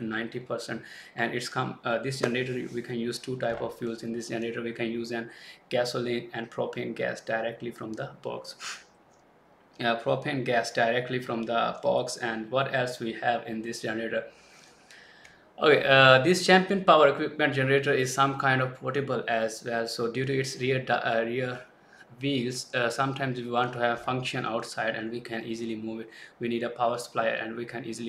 90 percent. And it's come uh, this generator we can use two type of fuels. In this generator we can use an gasoline and propane gas directly from the box. Uh, propane gas directly from the box. And what else we have in this generator? Okay uh, this champion power equipment generator is some kind of portable as well. So due to its rear uh, rear wheels uh, sometimes we want to have function outside and we can easily move it. We need a power supply and we can easily